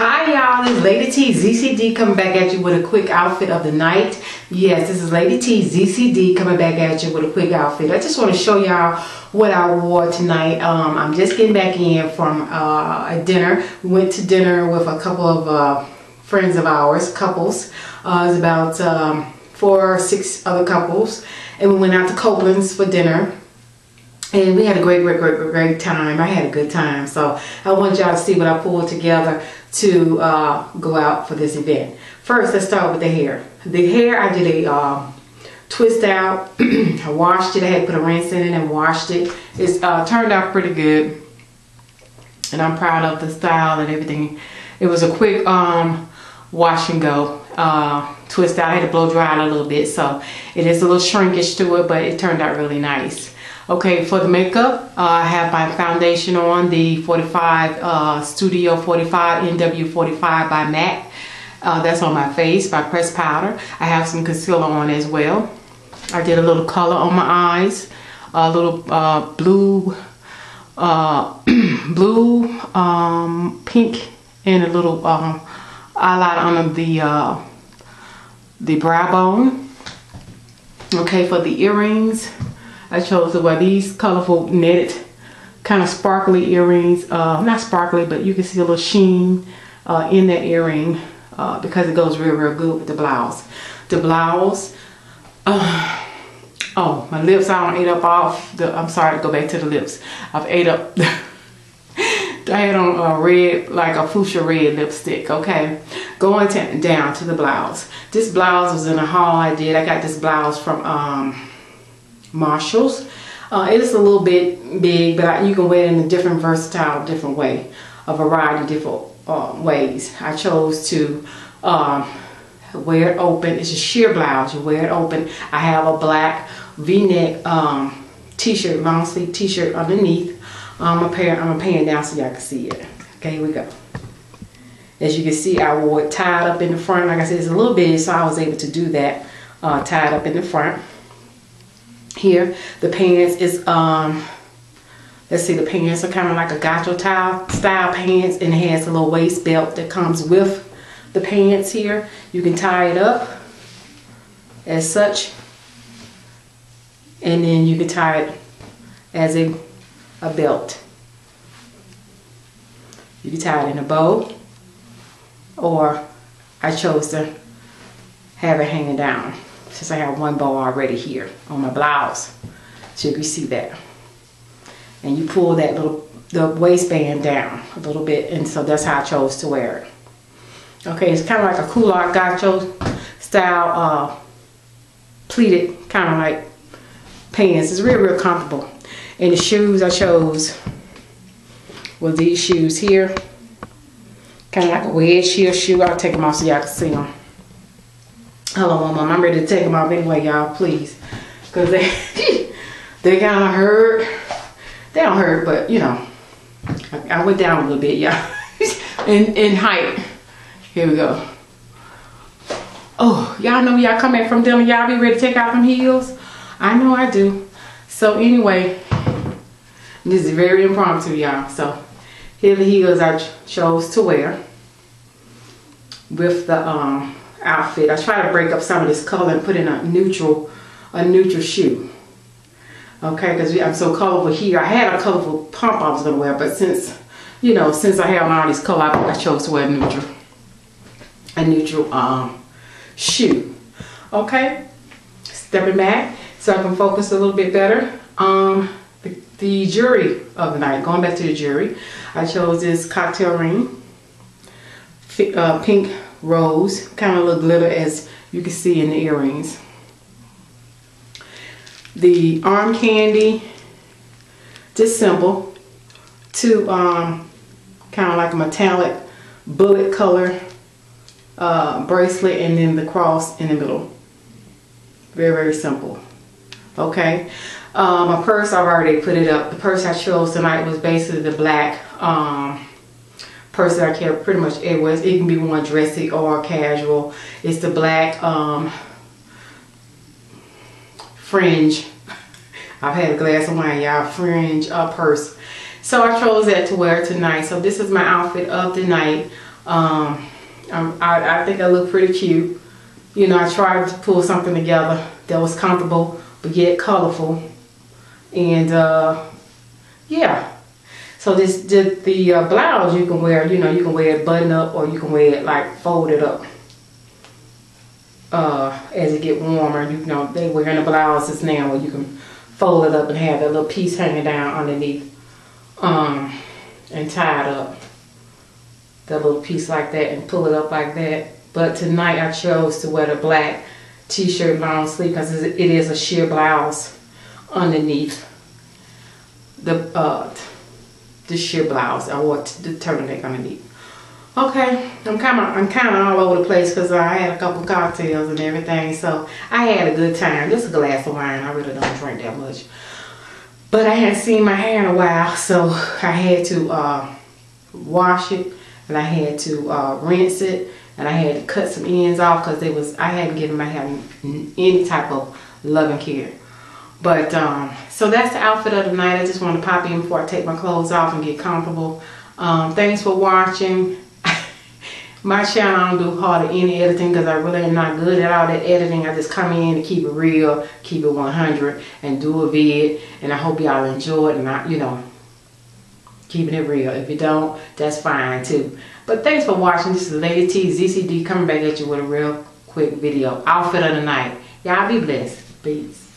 Hi y'all, it's Lady T ZCD coming back at you with a quick outfit of the night. Yes, this is Lady T ZCD coming back at you with a quick outfit. I just want to show y'all what I wore tonight. Um, I'm just getting back in from uh, a dinner. We went to dinner with a couple of uh, friends of ours, couples. Uh, it was about um, four or six other couples. And we went out to Copeland's for dinner and we had a great, great, great, great time. I had a good time. So I want y'all to see what I pulled together to uh, go out for this event. First, let's start with the hair. The hair, I did a uh, twist out. I washed it. I had put a rinse in it and washed it. It's uh, turned out pretty good. And I'm proud of the style and everything. It was a quick um, wash and go. Uh, twist out. I had to blow dry it a little bit. So it is a little shrinkage to it, but it turned out really nice. Okay, for the makeup, uh, I have my foundation on, the 45 uh, Studio 45 NW45 by MAC. Uh, that's on my face by Press Powder. I have some concealer on as well. I did a little color on my eyes, a little uh, blue, uh, blue, um, pink, and a little um, eyeliner under the, uh, the brow bone. Okay, for the earrings, I chose to wear these colorful knitted kind of sparkly earrings. Uh, not sparkly, but you can see a little sheen uh, in that earring uh, because it goes real, real good with the blouse. The blouse, uh, oh, my lips, I don't ate up off the, I'm sorry to go back to the lips. I've ate up, I had on a red, like a fuchsia red lipstick, okay? Going down to the blouse. This blouse was in a haul I did. I got this blouse from, um, Marshalls. Uh, it is a little bit big, but you can wear it in a different versatile, different way, a variety of different uh, ways. I chose to um, wear it open. It's a sheer blouse. You wear it open. I have a black V-neck um, t-shirt, long sleeve t-shirt underneath. I'm a pair. I'm a pan down so y'all can see it. Okay, here we go. As you can see, I wore it tied up in the front. Like I said, it's a little big, so I was able to do that uh, tied up in the front here. The pants is, um, let's see, the pants are kind of like a gaucho style, style pants and it has a little waist belt that comes with the pants here. You can tie it up as such and then you can tie it as a, a belt. You can tie it in a bow or I chose to have it hanging down since I have one bow already here on my blouse. So you can see that. And you pull that little, the waistband down a little bit. And so that's how I chose to wear it. Okay, it's kind of like a culotte gaucho style uh, pleated kind of like pants. It's real, real comfortable. And the shoes I chose were these shoes here. Kind of like a wedge heel shoe. I'll take them off so y'all can see them. Hello, mom. I'm ready to take them off anyway, y'all. Please, cause they they kind of hurt. They don't hurt, but you know, I, I went down a little bit, y'all. in in height. Here we go. Oh, y'all know y'all back from dinner, y'all be ready to take out them heels. I know I do. So anyway, this is very impromptu, y'all. So here the heels I chose to wear with the um outfit. I try to break up some of this color and put in a neutral, a neutral shoe. Okay, because I'm so colorful here. I had a colorful pump I was going to wear, but since, you know, since I have all these colors, I chose to wear neutral, a neutral um, shoe. Okay, stepping back so I can focus a little bit better. Um, the, the jewelry of the night, going back to the jury, I chose this cocktail ring, uh, pink rose, kind of little glitter as you can see in the earrings. The arm candy, just simple, to um, kind of like a metallic bullet color uh, bracelet and then the cross in the middle. Very, very simple. Okay. Um, my purse, I've already put it up. The purse I chose tonight was basically the black um, that I carry pretty much everywhere. It can be one dressy or casual. It's the black um, fringe. I've had a glass of wine, y'all. Fringe uh, purse. So I chose that to wear tonight. So this is my outfit of the night. Um, I, I think I look pretty cute. You know, I tried to pull something together that was comfortable but yet colorful. And uh, yeah. So this the, the uh, blouse you can wear, you know, you can wear it button up or you can wear it like folded up. Uh, as it get warmer, you know, they wearing the blouses now where you can fold it up and have that little piece hanging down underneath. Um, and tie it up. That little piece like that and pull it up like that. But tonight I chose to wear the black t-shirt long sleeve because it is a sheer blouse underneath the uh, the sheer blouse. I wore the turtleneck underneath. Okay, I'm kind of I'm kind of all over the place because I had a couple cocktails and everything, so I had a good time. Just a glass of wine. I really don't drink that much, but I hadn't seen my hair in a while, so I had to uh, wash it and I had to uh, rinse it and I had to cut some ends off because it was I hadn't given my hair any type of loving care. But um, so that's the outfit of the night. I just want to pop in before I take my clothes off and get comfortable. Um, thanks for watching. my channel I don't do hardly any editing because I really am not good at all that editing. I just come in and keep it real, keep it 100, and do a vid. And I hope y'all enjoy it and I, you know, keeping it real. If you don't, that's fine too. But thanks for watching. This is Lady T ZCD coming back at you with a real quick video. Outfit of the night. Y'all be blessed. Peace.